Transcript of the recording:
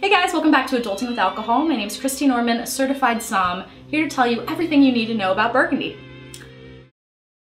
Hey guys, welcome back to Adulting with Alcohol. My name is Christy Norman, a certified som, here to tell you everything you need to know about Burgundy.